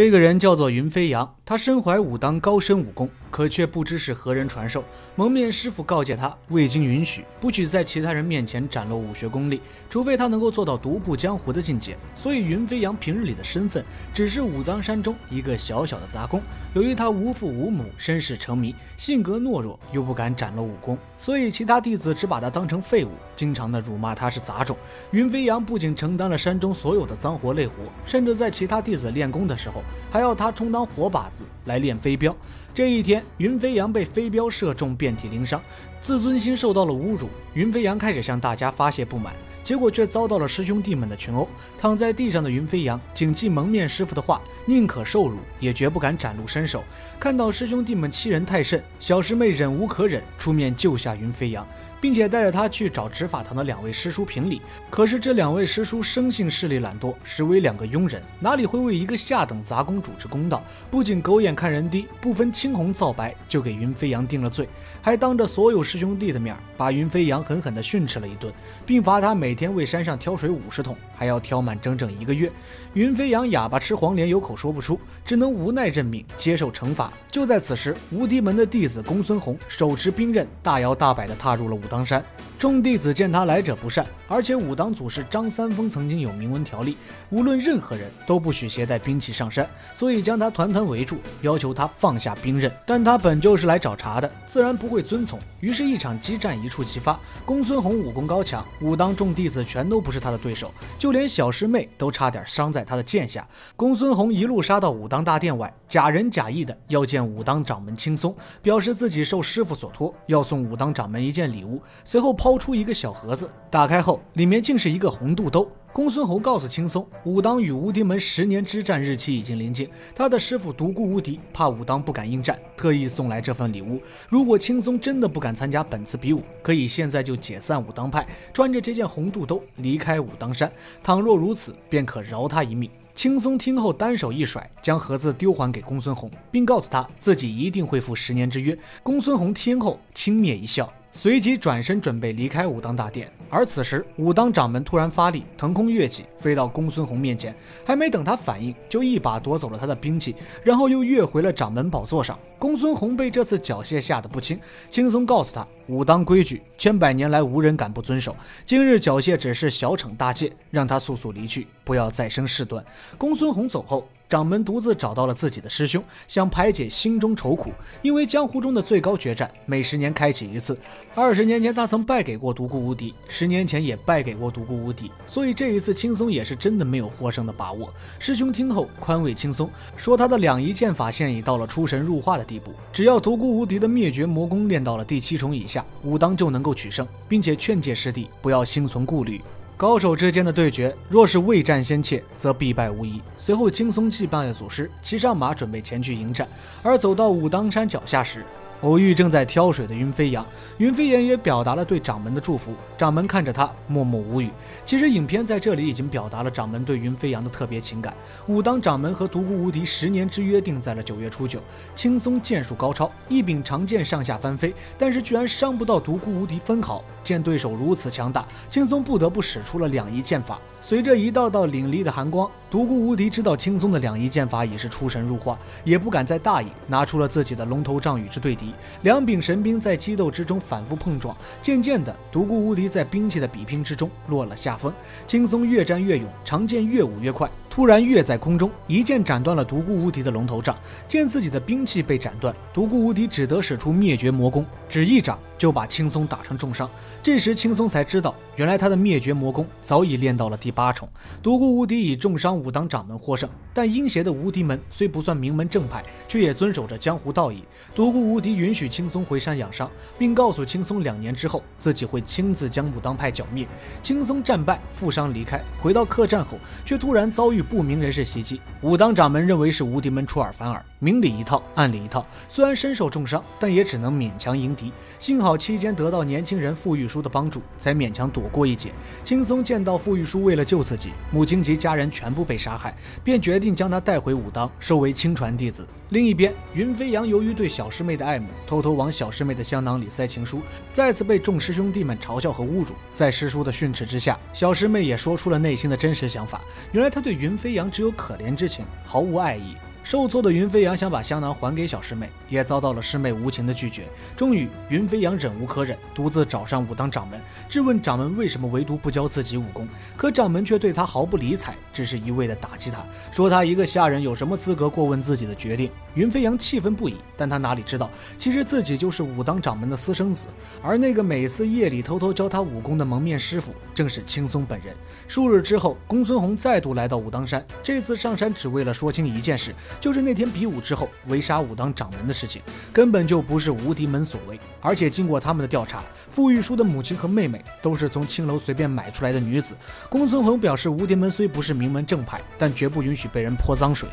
这个人叫做云飞扬，他身怀武当高深武功，可却不知是何人传授。蒙面师傅告诫他，未经允许，不许在其他人面前展露武学功力，除非他能够做到独步江湖的境界。所以云飞扬平日里的身份只是武当山中一个小小的杂工。由于他无父无母，身世成谜，性格懦弱，又不敢展露武功，所以其他弟子只把他当成废物，经常的辱骂他是杂种。云飞扬不仅承担了山中所有的脏活累活，甚至在其他弟子练功的时候。还要他充当活靶子来练飞镖。这一天，云飞扬被飞镖射中，遍体鳞伤，自尊心受到了侮辱。云飞扬开始向大家发泄不满，结果却遭到了师兄弟们的群殴。躺在地上的云飞扬谨记蒙面师傅的话，宁可受辱，也绝不敢展露身手。看到师兄弟们欺人太甚，小师妹忍无可忍，出面救下云飞扬。并且带着他去找执法堂的两位师叔评理，可是这两位师叔生性势力懒惰，实为两个庸人，哪里会为一个下等杂工主持公道？不仅狗眼看人低，不分青红皂白就给云飞扬定了罪，还当着所有师兄弟的面把云飞扬狠狠地训斥了一顿，并罚他每天为山上挑水五十桶，还要挑满整整一个月。云飞扬哑巴吃黄连，有口说不出，只能无奈认命，接受惩罚。就在此时，无敌门的弟子公孙弘手持兵刃，大摇大摆地踏入了武。当山。众弟子见他来者不善，而且武当祖师张三丰曾经有明文条例，无论任何人都不许携带兵器上山，所以将他团团围住，要求他放下兵刃。但他本就是来找茬的，自然不会遵从。于是，一场激战一触即发。公孙弘武功高强，武当众弟子全都不是他的对手，就连小师妹都差点伤在他的剑下。公孙弘一路杀到武当大殿外，假仁假义的要见武当掌门青松，表示自己受师傅所托，要送武当掌门一件礼物。随后抛掏出一个小盒子，打开后里面竟是一个红肚兜。公孙侯告诉青松，武当与无敌门十年之战日期已经临近，他的师傅独孤无敌怕武当不敢应战，特意送来这份礼物。如果青松真的不敢参加本次比武，可以现在就解散武当派，穿着这件红肚兜离开武当山。倘若如此，便可饶他一命。青松听后单手一甩，将盒子丢还给公孙弘，并告诉他自己一定会赴十年之约。公孙弘听后轻蔑一笑。随即转身准备离开武当大殿，而此时武当掌门突然发力，腾空跃起，飞到公孙弘面前，还没等他反应，就一把夺走了他的兵器，然后又跃回了掌门宝座上。公孙弘被这次缴械吓得不轻，轻松告诉他：武当规矩千百年来无人敢不遵守，今日缴械只是小惩大戒，让他速速离去，不要再生事端。公孙弘走后。掌门独自找到了自己的师兄，想排解心中愁苦。因为江湖中的最高决战每十年开启一次，二十年前他曾败给过独孤无敌，十年前也败给过独孤无敌，所以这一次轻松也是真的没有获胜的把握。师兄听后宽慰轻松，说他的两仪剑法现已到了出神入化的地步，只要独孤无敌的灭绝魔功练到了第七重以下，武当就能够取胜，并且劝诫师弟不要心存顾虑。高手之间的对决，若是未战先怯，则必败无疑。随后，轻松祭拜了祖师，骑上马准备前去迎战。而走到武当山脚下时，偶遇正在挑水的云飞扬。云飞扬也表达了对掌门的祝福。掌门看着他，默默无语。其实，影片在这里已经表达了掌门对云飞扬的特别情感。武当掌门和独孤无敌十年之约定在了九月初九。轻松剑术高超，一柄长剑上下翻飞，但是居然伤不到独孤无敌分毫。见对手如此强大，轻松不得不使出了两仪剑法。随着一道道凛冽的寒光，独孤无敌知道轻松的两仪剑法已是出神入化，也不敢再大意，拿出了自己的龙头杖与之对敌。两柄神兵在激斗之中反复碰撞，渐渐的，独孤无敌在兵器的比拼之中落了下风。轻松越战越勇，长剑越舞越快，突然跃在空中，一剑斩断了独孤无敌的龙头杖。见自己的兵器被斩断，独孤无敌只得使出灭绝魔功，只一掌就把青松打成重伤。这时，青松才知道，原来他的灭绝魔功早已练到了第八重。独孤无敌以重伤武当掌门获胜，但阴邪的无敌门虽不算名门正派，却也遵守着江湖道义。独孤无敌允许青松回山养伤，并告诉青松，两年之后自己会亲自将武当派剿灭。青松战败，负伤离开，回到客栈后，却突然遭遇不明人士袭击。武当掌门认为是无敌门出尔反尔，明里一套，暗里一套。虽然身受重伤，但也只能勉强迎敌。幸好期间得到年轻人傅玉。书的帮助，才勉强躲过一劫。轻松见到傅玉书为了救自己，母亲及家人全部被杀害，便决定将他带回武当，收为亲传弟子。另一边，云飞扬由于对小师妹的爱慕，偷偷往小师妹的香囊里塞情书，再次被众师兄弟们嘲笑和侮辱。在师叔的训斥之下，小师妹也说出了内心的真实想法。原来他对云飞扬只有可怜之情，毫无爱意。受挫的云飞扬想把香囊还给小师妹，也遭到了师妹无情的拒绝。终于，云飞扬忍无可忍，独自找上武当掌门，质问掌门为什么唯独不教自己武功。可掌门却对他毫不理睬，只是一味的打击他，说他一个下人有什么资格过问自己的决定。云飞扬气愤不已，但他哪里知道，其实自己就是武当掌门的私生子，而那个每次夜里偷偷教他武功的蒙面师傅，正是青松本人。数日之后，公孙弘再度来到武当山，这次上山只为了说清一件事，就是那天比武之后围杀武当掌门的事情，根本就不是无敌门所为。而且经过他们的调查，傅玉书的母亲和妹妹都是从青楼随便买出来的女子。公孙弘表示，无敌门虽不是名门正派，但绝不允许被人泼脏水。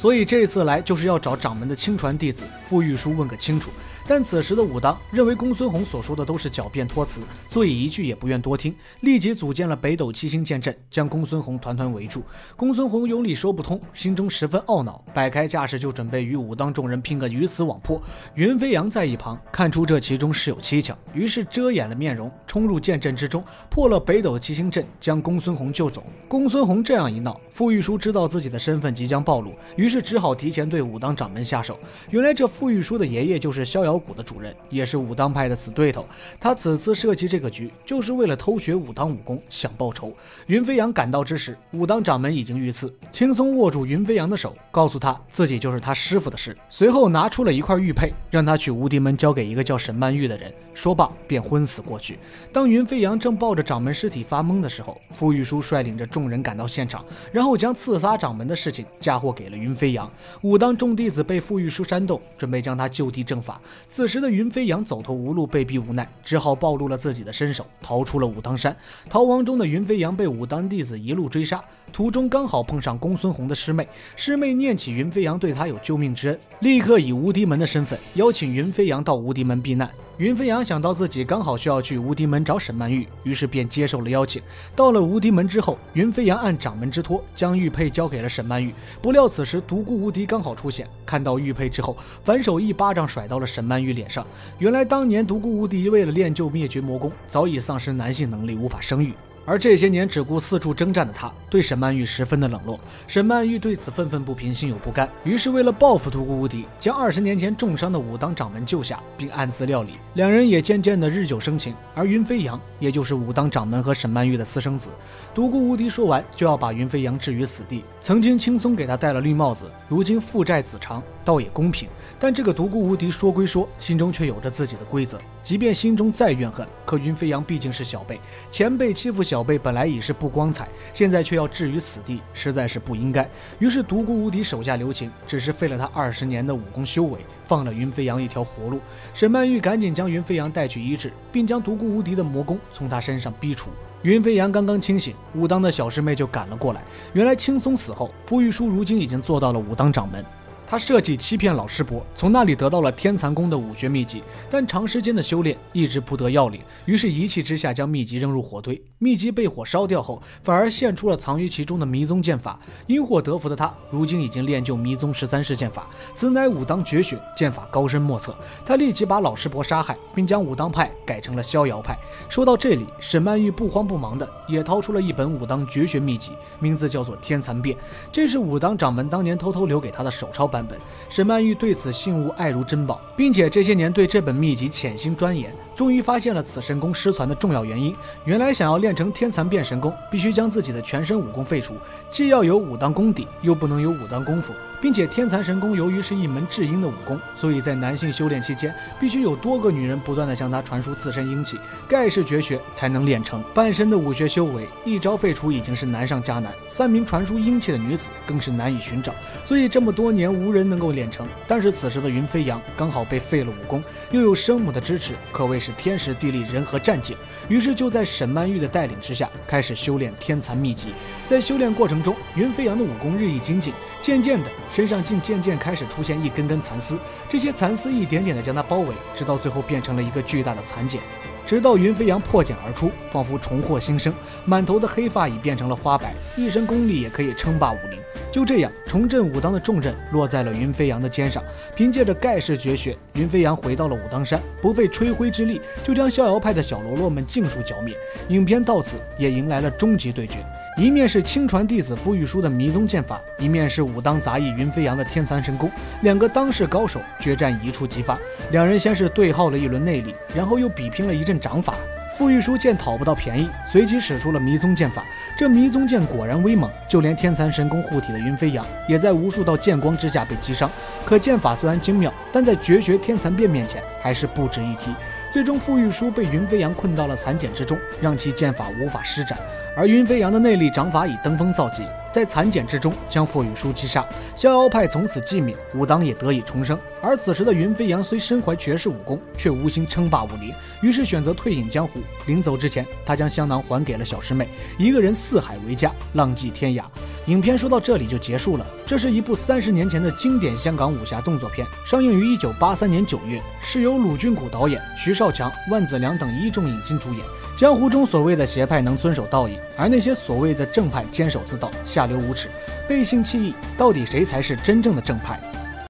所以这次来就是要找掌门的亲传弟子傅玉书问个清楚。但此时的武当认为公孙弘所说的都是狡辩托词，所以一句也不愿多听，立即组建了北斗七星剑阵，将公孙弘团团围住。公孙弘有理说不通，心中十分懊恼，摆开架势就准备与武当众人拼个鱼死网破。云飞扬在一旁看出这其中事有蹊跷，于是遮掩了面容，冲入剑阵之中，破了北斗七星阵，将公孙弘救走。公孙弘这样一闹，傅玉书知道自己的身份即将暴露，于是只好提前对武当掌门下手。原来这傅玉书的爷爷就是逍遥。谷的主人也是武当派的死对头，他此次设计这个局，就是为了偷学武当武功，想报仇。云飞扬赶到之时，武当掌门已经遇刺，轻松握住云飞扬的手，告诉他自己就是他师傅的事。随后拿出了一块玉佩，让他去无敌门交给一个叫沈曼玉的人。说罢便昏死过去。当云飞扬正抱着掌门尸体发懵的时候，傅玉书率领着众人赶到现场，然后将刺杀掌门的事情嫁祸给了云飞扬。武当众弟子被傅玉书煽动，准备将他就地正法。此时的云飞扬走投无路，被逼无奈，只好暴露了自己的身手，逃出了武当山。逃亡中的云飞扬被武当弟子一路追杀，途中刚好碰上公孙弘的师妹。师妹念起云飞扬对他有救命之恩，立刻以无敌门的身份邀请云飞扬到无敌门避难。云飞扬想到自己刚好需要去无敌门找沈曼玉，于是便接受了邀请。到了无敌门之后，云飞扬按掌门之托将玉佩交给了沈曼玉。不料此时独孤无敌刚好出现，看到玉佩之后，反手一巴掌甩到了沈曼玉脸上。原来当年独孤无敌为了练就灭绝魔功，早已丧失男性能力，无法生育。而这些年只顾四处征战的他，对沈曼玉十分的冷落。沈曼玉对此愤愤不平，心有不甘，于是为了报复独孤无敌，将二十年前重伤的武当掌门救下，并暗自料理。两人也渐渐的日久生情。而云飞扬，也就是武当掌门和沈曼玉的私生子。独孤无敌说完，就要把云飞扬置于死地。曾经轻松给他戴了绿帽子，如今父债子偿，倒也公平。但这个独孤无敌说归说，心中却有着自己的规则。即便心中再怨恨，可云飞扬毕竟是小辈，前辈欺负小辈本来已是不光彩，现在却要置于死地，实在是不应该。于是独孤无敌手下留情，只是废了他二十年的武功修为，放了云飞扬一条活路。沈曼玉赶紧将云飞扬带去医治，并将独孤无敌的魔功从他身上逼除。云飞扬刚刚清醒，武当的小师妹就赶了过来。原来青松死后，傅玉书如今已经做到了武当掌门。他设计欺骗老师伯，从那里得到了天蚕宫的武学秘籍，但长时间的修炼一直不得要领，于是一气之下将秘籍扔入火堆。秘籍被火烧掉后，反而现出了藏于其中的迷踪剑法。因祸得福的他，如今已经练就迷踪十三式剑法，此乃武当绝学，剑法高深莫测。他立即把老师伯杀害，并将武当派改成了逍遥派。说到这里，沈曼玉不慌不忙的也掏出了一本武当绝学秘籍，名字叫做《天蚕变》，这是武当掌门当年偷偷留给他的手抄版。版本，沈曼玉对此信物爱如珍宝，并且这些年对这本秘籍潜心钻研，终于发现了此神功失传的重要原因。原来想要练成天蚕变神功，必须将自己的全身武功废除，既要有武当功底，又不能有武当功夫。并且天蚕神功由于是一门至阴的武功，所以在男性修炼期间，必须有多个女人不断的向他传输自身阴气，盖世绝学才能练成。半身的武学修为，一招废除已经是难上加难。三名传输阴气的女子更是难以寻找，所以这么多年无人能够练成。但是此时的云飞扬刚好被废了武功，又有生母的支持，可谓是天时地利人和战境。于是就在沈曼玉的带领之下，开始修炼天蚕秘籍。在修炼过程中，云飞扬的武功日益精进，渐渐的。身上竟渐渐开始出现一根根蚕丝，这些蚕丝一点点的将他包围，直到最后变成了一个巨大的蚕茧。直到云飞扬破茧而出，仿佛重获新生，满头的黑发已变成了花白，一身功力也可以称霸武林。就这样，重振武当的重任落在了云飞扬的肩上。凭借着盖世绝学，云飞扬回到了武当山，不费吹灰之力就将逍遥派的小喽啰们尽数剿灭。影片到此也迎来了终极对决。一面是亲传弟子傅玉书的迷踪剑法，一面是武当杂役云飞扬的天蚕神功，两个当世高手决战一触即发。两人先是对耗了一轮内力，然后又比拼了一阵掌法。傅玉书见讨不到便宜，随即使出了迷踪剑法。这迷踪剑果然威猛，就连天蚕神功护体的云飞扬，也在无数道剑光之下被击伤。可剑法虽然精妙，但在绝学天蚕变面前，还是不值一提。最终，傅玉书被云飞扬困到了蚕茧之中，让其剑法无法施展。而云飞扬的内力掌法已登峰造极，在蚕茧之中将傅玉书击杀，逍遥派从此寂灭，武当也得以重生。而此时的云飞扬虽身怀绝世武功，却无心称霸武林，于是选择退隐江湖。临走之前，他将香囊还给了小师妹，一个人四海为家，浪迹天涯。影片说到这里就结束了。这是一部三十年前的经典香港武侠动作片，上映于一九八三年九月，是由鲁俊谷导演，徐少强、万梓良等一众影星主演。江湖中所谓的邪派能遵守道义，而那些所谓的正派坚守自盗，下流无耻，背信弃义。到底谁才是真正的正派？